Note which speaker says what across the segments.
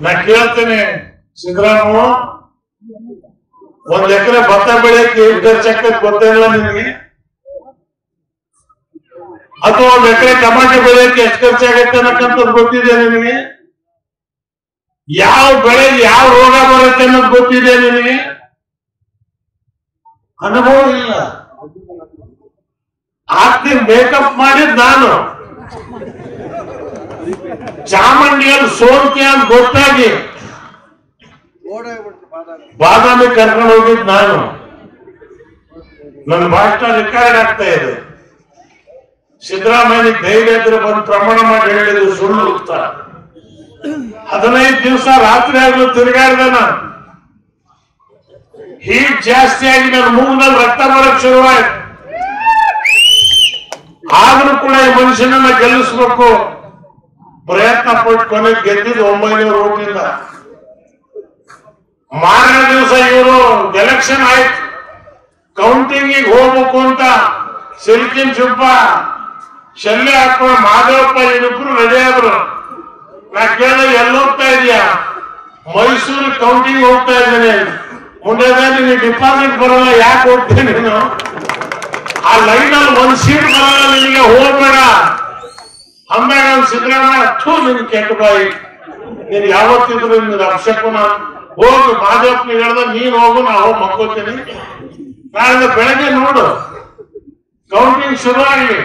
Speaker 1: ನಾ ಕೇಳ್ತೇನೆ, ಸಿದ್ದರಾಮ. ಒಂದ್ ಎಕರೆ ಭತ್ತ ಬೆಳೆಯಕ್ಕೆ ಎಷ್ಟು ಖರ್ಚಾಗ್ತದೆ ಗೊತ್ತಿಲ್ಲ ನಿಮಗೆ. ಅಥವಾ ಒಂದ್ ಎಕರೆ ಟಮಾಟೆ ಬೆಳೆಯಕ್ಕೆ ಎಷ್ಟು ಖರ್ಚಾಗತ್ತೆ ಅನ್ನಕ್ಕಂಥದ್ದು ಗೊತ್ತಿದೆ ನಿಮಗೆ? ಯಾವ ಬೆಳೆ ಯಾವ ರೋಗ ಬರುತ್ತೆ ಅನ್ನೋದು ಗೊತ್ತಿದೆ ನಿಮಗೆ? ಅನುಭವ ಇಲ್ಲ. ಆಸ್ತಿ ಮೇಕಪ್ ಮಾಡಿದ್ ನಾನು. ಚಾಮಂಡಿಯಲ್ಲಿ ಸೋಂಕಿ ಅಂತ ಗೊತ್ತಾಗಿ ಬಾದಾಮಿ ಕರ್ಕೊಂಡು ಹೋಗಿದ್ ನಾನು. ನನ್ನ ಭಾಷಣ ರೆಕಾರ್ಡ್ ಆಗ್ತಾ ಇದೆ. ಸಿದ್ದರಾಮಯ್ಯ ಧೈರ್ಯ ಇದ್ರೆ ಬಂದು ಪ್ರಮಾಣ ಮಾಡಿ ಹೇಳಿದ್ರು ಸುಳ್ಳು ಅಂತ. ಹದಿನೈದು ದಿವಸ ರಾತ್ರಿ ಆಗಲು ತಿರುಗಾಡ್ದೆ ಹೀಟ್ ಜಾಸ್ತಿ ಆಗಿ ನನ್ನ ಮೂಗಿನಲ್ಲಿ ರಕ್ತ ಬರಕ್ ಶುರುವಾಯ್ತು ಆದ್ರೂ ಕೂಡ ಈ ಮನುಷ್ಯನನ್ನ ಗೆಲ್ಲಿಸ್ಬೇಕು. ಪ್ರಯತ್ನ ಪಟ್ಟು ಕೊನೆಗೆ ಗೆದ್ದಿದ್ದು ಒಂಬೈನೂರು ಓಟಿಂದ. ಮಾರನೇ ದಿವಸ ಇವರು ಎಲೆಕ್ಷನ್ ಆಯ್ತು. ಕೌಂಟಿಂಗ್ ಹೋಗ್ಬೇಕು ಅಂತ ಸಿಲ್ಕಿನ್ ಚುಪ್ಪ, ಶಲ್ಯ ಹಾಕೊಂಡು ಮಾದೇವಪ್ಪ ಇಬ್ಬರು ರೆಡಿ ಆದ್ರು. ನಾ ಕೇಳ ಎಲ್ಲಿ ಹೋಗ್ತಾ ಇದೀಯಾ? ಮೈಸೂರು ಕೌಂಟಿಂಗ್ ಹೋಗ್ತಾ ಇದ್ದೇನೆ. ಮುಂದೆ ನೀವು ಡಿಪಾಸಿಟ್ ಬರೋಲ್ಲ, ಯಾಕೆ ಹೋಗ್ತೀನಿ ಆ ಲೈನ್ ಅಲ್ಲಿ ಒಂದ್ ಸೀಟ್ ಬರಲ್ಲ, ನಿನಗೆ ಹೋಗ್ಬೇಡ ಅಂದಾಗ ಅವ್ನು ಸಿದ್ದರಾಮಯ್ಯ ನಿನ್ ಕೆಟ್ಟ ಬಾಯಿ ನೀನ್ ಯಾವತ್ತಿದ್ರು ನಿನ್ ಅಭಿಷೇಕನ ಹೋಗು ಮಾದೇವಪ್ಪ ಹೇಳ್ದ, ನೀನ್ ಹೋಗು, ನಾ ಹೋಗಿ ಮಕ್ಕೋತೀನಿ. ನಾಳೆ ಬೆಳಗ್ಗೆ ನೋಡು. ಕೌಂಟಿಂಗ್ ಶುರು ಆಗ್ಲಿ.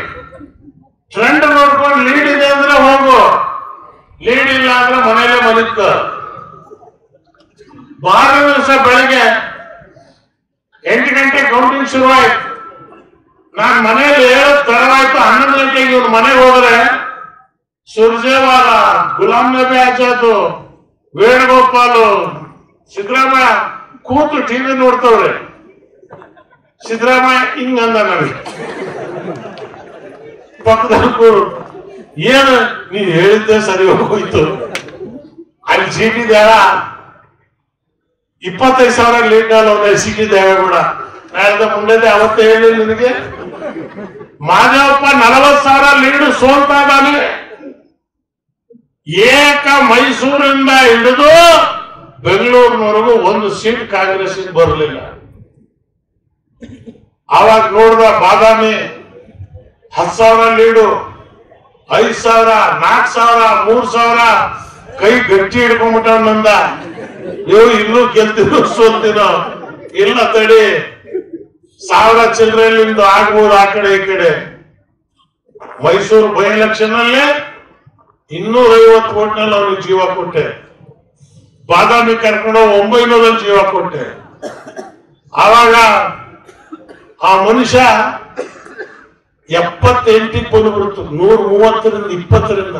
Speaker 1: ಟ್ರೆಂಡ್ ನೋಡ್ಕೊಂಡು ಲೀಡ್ ಇದೆ ಅಂದ್ರೆ ಹೋಗು. ಲೀಡ್ ಇಲ್ಲ ಅಂದ್ರೆ ಮನೇಲೆ ಮಲಿತ್ತ ಬಾರ ದಿವಸ ಬೆಳಗ್ಗೆ ಎಂಟು ಗಂಟೆ ಕೌಂಟಿಂಗ್ ಆಯ್ತು ನಾನ್ ಮನೆಯಲ್ಲಿ ಹೇಳೋದು ತರವಾಯ್ತು ಹನ್ನೊಂದು ಹೋದ್ರೆ ಸುರ್ಜೇವಾಲ ಗುಲಾಂ ನಬಿ ಆಜಾದ್, ವೇಣುಗೋಪಾಲ್, ಸಿದ್ದರಾಮಯ್ಯ ಕೂತು ಟಿವಿ ನೋಡ್ತವ್ರೆ. ಸಿದ್ದರಾಮಯ್ಯ ಹಿಂಗಂದ ನನಗೆ. ಪಕ್ಕದಲ್ಲಿ ಏನು, ನೀನ್ ಹೇಳಿದ್ದೆ ಸರಿ ಹೋಯ್ತು. ಅಲ್ಲಿ ಚೀಟಿ ದೇವ ಇಪ್ಪತ್ತೈದು ಸಾವಿರ ಲೀಡ್ ಅಲ್ಲ ಸಿಕ್ಕಿದ್ದೇವೆ ಕೂಡ. ನಾಳೆ ಮುಂದೆ ಅವತ್ತೇ ಹೇಳಿ ನಿನಗೆ. ಮಾದೇವಪ್ಪ ನಲವತ್ತು ಸಾವಿರ ಲೀಡ್ ಸೋಲ್ತಾ ಇದ್ದಾನೆ. ಏಕ ಮೈಸೂರಿಂದ ಹಿಡಿದು ಬೆಂಗಳೂರಿನವರೆಗೂ ಒಂದು ಸೀಟ್ ಕಾಂಗ್ರೆಸ್ ಬರಲಿಲ್ಲ. ಆವಾಗ ನೋಡಿದ ಬಾದಾಮಿ ಹತ್ತು ಸಾವಿರ ಲೀಡು, ಐದ್ ಸಾವಿರ ನಾಲ್ಕು ಸಾವಿರ, ಮೂರ್ ಸಾವಿರ ಕೈ ಗಟ್ಟಿ ಹಿಡ್ಕೊಂಡ್ಬಿಟ್ಟ ನಂದ. ಇನ್ನೂ ಗೆದ್ದು ಸೋಲ್ತಿನೋ ಇಲ್ಲ ತಡಿ, ಸಾವಿರ ಚಿಲ್ಲರೆಲಿಂದ ಆಗ್ಬೋದು ಆ ಕಡೆ ಈ ಕಡೆ. ಮೈಸೂರು ಬೈ ಎಲೆಕ್ಷನ್ ಅಲ್ಲೇ ಇನ್ನೂರ ಐವತ್ತು ಕೋಟಿನಲ್ಲಿ ಅವ್ರಿಗೆ ಜೀವ ಕೊಟ್ಟೆ ಬಾದಾಮಿ ಕರ್ಕೊಂಡು ಒಂಬೈನೂರಲ್ಲಿ ಜೀವ ಕೊಟ್ಟೆ ಆವಾಗ ಆ ಮನುಷ್ಯ ಎಪ್ಪತ್ತೆಂಟಿಗೆ ಬಂದ್ಬಿಡ್ತು ನೂರ ಮೂವತ್ತರಿಂದ ಇಪ್ಪತ್ತರಿಂದ